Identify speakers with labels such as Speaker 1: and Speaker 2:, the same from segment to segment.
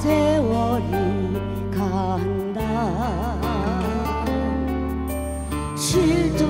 Speaker 1: 세월이 간다. 실도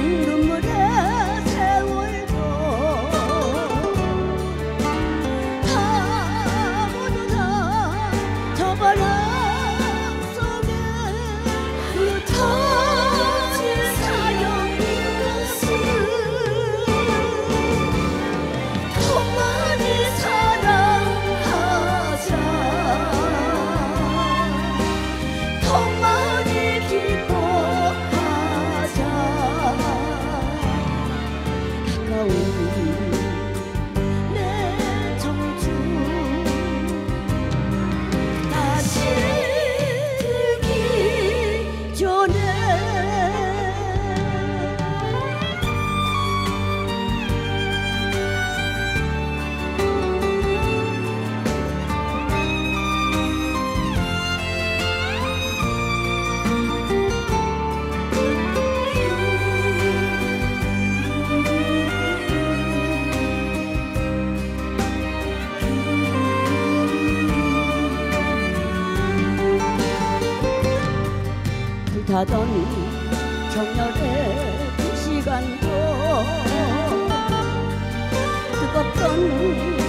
Speaker 1: 送 못하던 정열의 시간도 뜨겁던